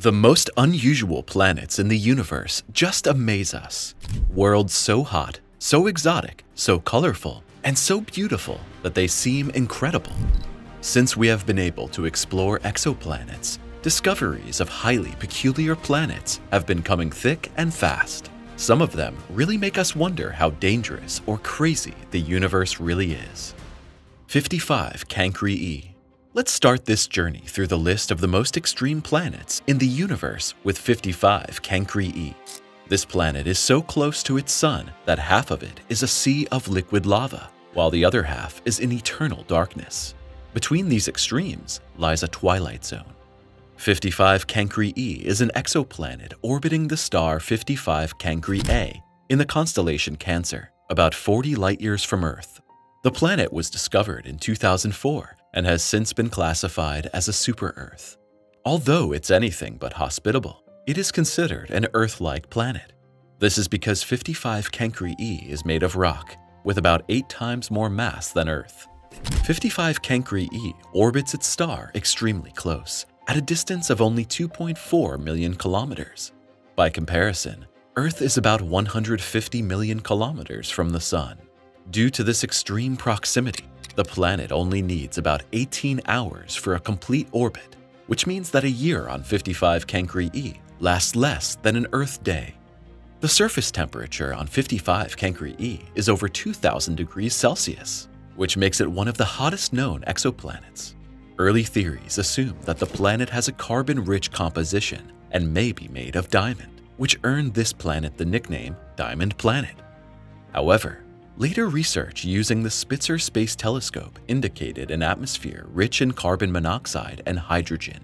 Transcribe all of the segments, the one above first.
The most unusual planets in the universe just amaze us. Worlds so hot, so exotic, so colorful, and so beautiful that they seem incredible. Since we have been able to explore exoplanets, discoveries of highly peculiar planets have been coming thick and fast. Some of them really make us wonder how dangerous or crazy the universe really is. 55 Cancri E Let's start this journey through the list of the most extreme planets in the universe with 55 Cancri E. This planet is so close to its sun that half of it is a sea of liquid lava, while the other half is in eternal darkness. Between these extremes lies a twilight zone. 55 Cancri E is an exoplanet orbiting the star 55 Cancri A in the constellation Cancer, about 40 light-years from Earth. The planet was discovered in 2004 and has since been classified as a super-Earth. Although it's anything but hospitable, it is considered an Earth-like planet. This is because 55 Cancri E is made of rock, with about 8 times more mass than Earth. 55 Cancri E orbits its star extremely close, at a distance of only 2.4 million kilometers. By comparison, Earth is about 150 million kilometers from the Sun. Due to this extreme proximity, the planet only needs about 18 hours for a complete orbit, which means that a year on 55 Cancri E lasts less than an Earth day. The surface temperature on 55 Cancri E is over 2,000 degrees Celsius, which makes it one of the hottest known exoplanets. Early theories assume that the planet has a carbon-rich composition and may be made of diamond, which earned this planet the nickname Diamond Planet. However, Later research using the Spitzer Space Telescope indicated an atmosphere rich in carbon monoxide and hydrogen.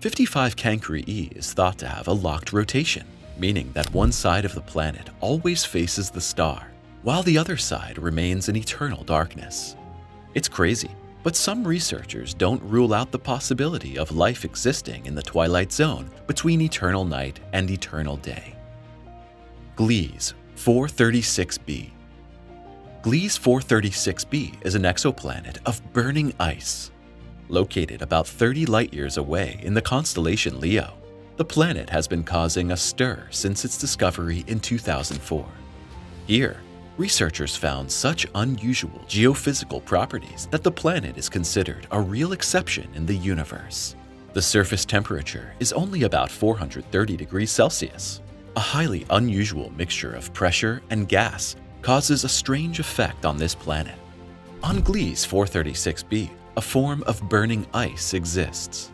55 Cancri E is thought to have a locked rotation, meaning that one side of the planet always faces the star, while the other side remains in eternal darkness. It's crazy, but some researchers don't rule out the possibility of life existing in the twilight zone between eternal night and eternal day. Gliese 436b Gliese 436b is an exoplanet of burning ice. Located about 30 light-years away in the constellation Leo, the planet has been causing a stir since its discovery in 2004. Here, researchers found such unusual geophysical properties that the planet is considered a real exception in the universe. The surface temperature is only about 430 degrees Celsius, a highly unusual mixture of pressure and gas causes a strange effect on this planet. On Gliese 436b, a form of burning ice exists.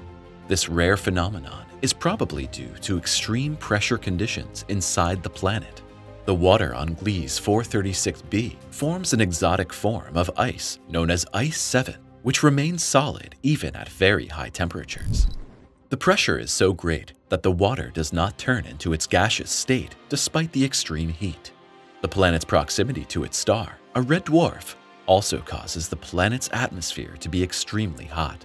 This rare phenomenon is probably due to extreme pressure conditions inside the planet. The water on Gliese 436b forms an exotic form of ice known as Ice 7, which remains solid even at very high temperatures. The pressure is so great that the water does not turn into its gaseous state despite the extreme heat. The planet's proximity to its star, a red dwarf, also causes the planet's atmosphere to be extremely hot.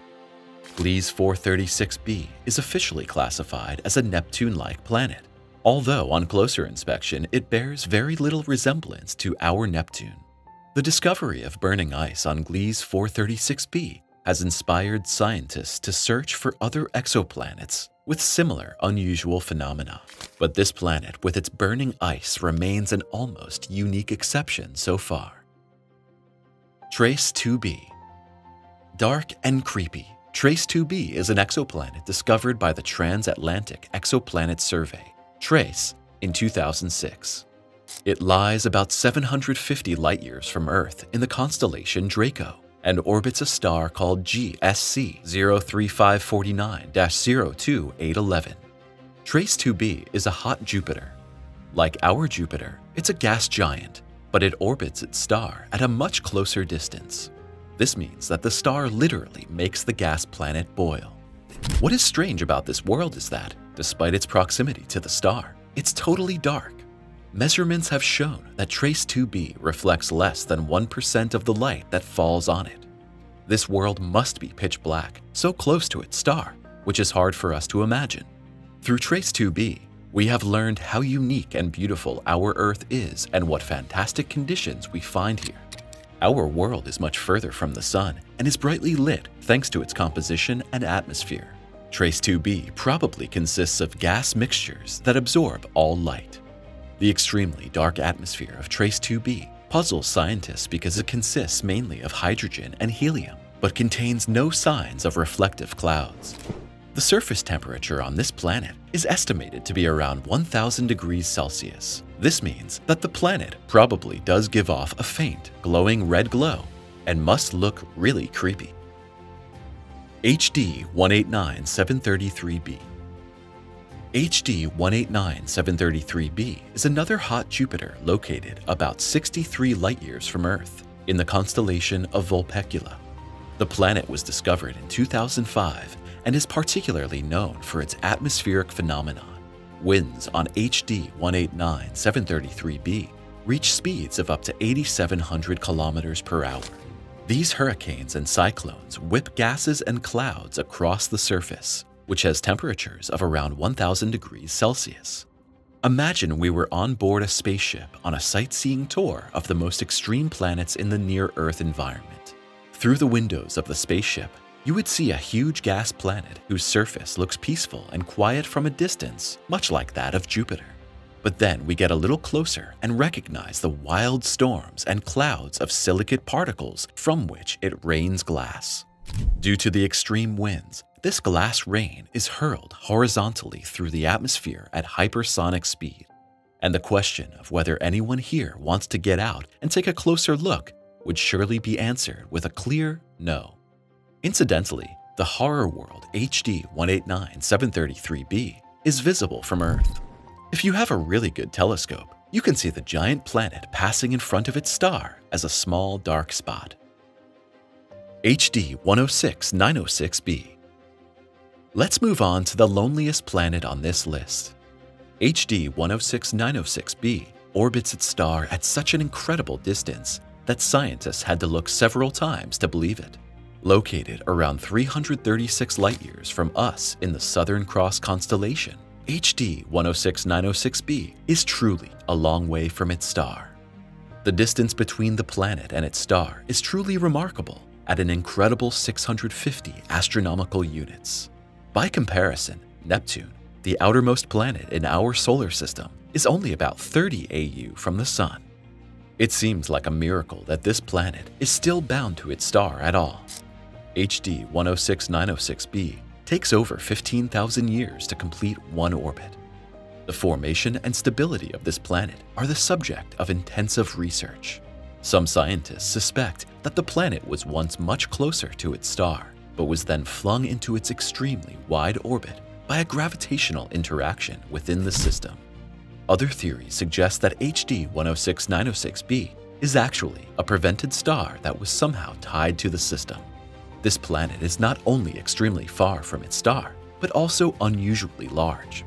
Gliese 436b is officially classified as a Neptune-like planet, although on closer inspection it bears very little resemblance to our Neptune. The discovery of burning ice on Gliese 436b has inspired scientists to search for other exoplanets with similar unusual phenomena. But this planet with its burning ice remains an almost unique exception so far. TrES 2b Dark and creepy, TrES 2b is an exoplanet discovered by the Transatlantic Exoplanet Survey, TrES, in 2006. It lies about 750 light-years from Earth in the constellation Draco and orbits a star called GSC 03549-02811. TrES 2b is a hot Jupiter. Like our Jupiter, it's a gas giant, but it orbits its star at a much closer distance. This means that the star literally makes the gas planet boil. What is strange about this world is that, despite its proximity to the star, it's totally dark. Measurements have shown that TrES 2b reflects less than 1% of the light that falls on it. This world must be pitch black, so close to its star, which is hard for us to imagine. Through TrES 2b, we have learned how unique and beautiful our Earth is and what fantastic conditions we find here. Our world is much further from the Sun and is brightly lit thanks to its composition and atmosphere. TrES 2b probably consists of gas mixtures that absorb all light. The extremely dark atmosphere of TrES 2b puzzles scientists because it consists mainly of hydrogen and helium, but contains no signs of reflective clouds. The surface temperature on this planet is estimated to be around 1000 degrees Celsius. This means that the planet probably does give off a faint, glowing red glow and must look really creepy. HD 189733b HD 189733b is another hot Jupiter located about 63 light-years from Earth in the constellation of Vulpecula. The planet was discovered in 2005 and is particularly known for its atmospheric phenomenon. Winds on HD 189733b reach speeds of up to 8,700 kilometers per hour. These hurricanes and cyclones whip gases and clouds across the surface, which has temperatures of around 1,000 degrees Celsius. Imagine we were on board a spaceship on a sightseeing tour of the most extreme planets in the near-Earth environment. Through the windows of the spaceship, you would see a huge gas planet whose surface looks peaceful and quiet from a distance, much like that of Jupiter. But then we get a little closer and recognize the wild storms and clouds of silicate particles from which it rains glass. Due to the extreme winds, this glass rain is hurled horizontally through the atmosphere at hypersonic speed. And the question of whether anyone here wants to get out and take a closer look would surely be answered with a clear no. Incidentally, the Horror World HD 189733b is visible from Earth. If you have a really good telescope, you can see the giant planet passing in front of its star as a small dark spot. HD 106906b Let's move on to the loneliest planet on this list. HD 106906b orbits its star at such an incredible distance that scientists had to look several times to believe it. Located around 336 light-years from us in the Southern Cross constellation, HD 106906b is truly a long way from its star. The distance between the planet and its star is truly remarkable at an incredible 650 astronomical units. By comparison, Neptune, the outermost planet in our solar system, is only about 30 AU from the Sun. It seems like a miracle that this planet is still bound to its star at all. HD 106906b takes over 15,000 years to complete one orbit. The formation and stability of this planet are the subject of intensive research. Some scientists suspect that the planet was once much closer to its star, but was then flung into its extremely wide orbit by a gravitational interaction within the system. Other theories suggest that HD 106906b is actually a prevented star that was somehow tied to the system. This planet is not only extremely far from its star, but also unusually large.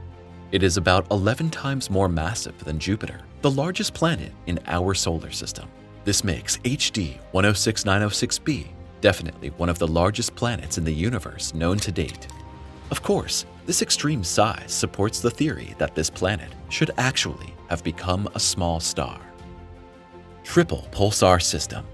It is about 11 times more massive than Jupiter, the largest planet in our solar system. This makes HD 106906b definitely one of the largest planets in the universe known to date. Of course, this extreme size supports the theory that this planet should actually have become a small star. Triple Pulsar System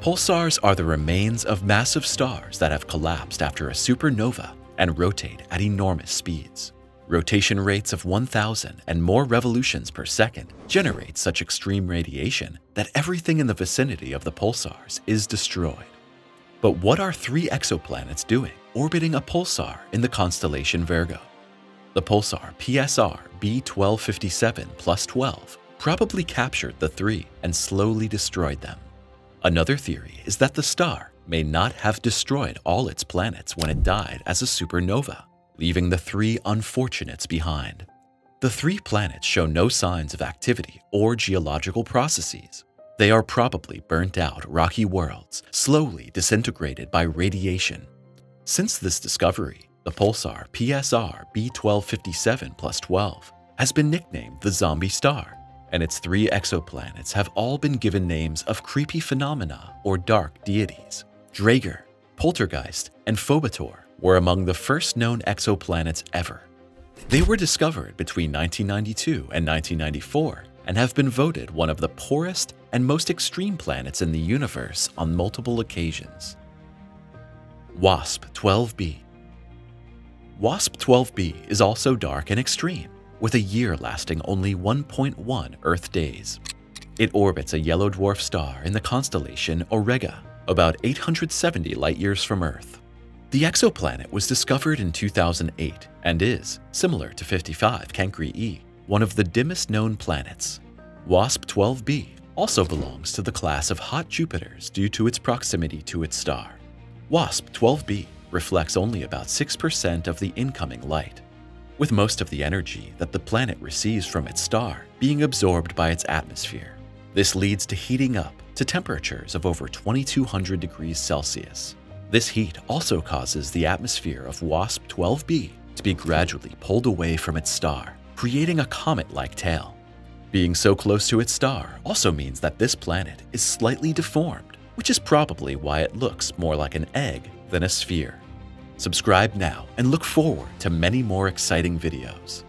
Pulsars are the remains of massive stars that have collapsed after a supernova and rotate at enormous speeds. Rotation rates of 1,000 and more revolutions per second generate such extreme radiation that everything in the vicinity of the pulsars is destroyed. But what are three exoplanets doing orbiting a pulsar in the constellation Virgo? The pulsar PSR B1257 plus 12 probably captured the three and slowly destroyed them. Another theory is that the star may not have destroyed all its planets when it died as a supernova, leaving the three unfortunates behind. The three planets show no signs of activity or geological processes. They are probably burnt out rocky worlds, slowly disintegrated by radiation. Since this discovery, the pulsar PSR B1257 plus 12 has been nicknamed the Zombie Star and its three exoplanets have all been given names of creepy phenomena or dark deities. Draugr, Poltergeist, and Phobetor were among the first known exoplanets ever. They were discovered between 1992 and 1994 and have been voted one of the poorest and most extreme planets in the universe on multiple occasions. WASP 12b WASP 12b is also dark and extreme, with a year lasting only 1.1 Earth days. It orbits a yellow dwarf star in the constellation Auriga, about 870 light years from Earth. The exoplanet was discovered in 2008 and is, similar to 55 Cancri e, one of the dimmest known planets. WASP 12b also belongs to the class of hot Jupiters due to its proximity to its star. WASP 12b reflects only about 6% of the incoming light, with most of the energy that the planet receives from its star being absorbed by its atmosphere. This leads to heating up to temperatures of over 2200 degrees Celsius. This heat also causes the atmosphere of WASP 12b to be gradually pulled away from its star, creating a comet-like tail. Being so close to its star also means that this planet is slightly deformed, which is probably why it looks more like an egg than a sphere. Subscribe now and look forward to many more exciting videos.